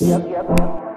Yep, yep.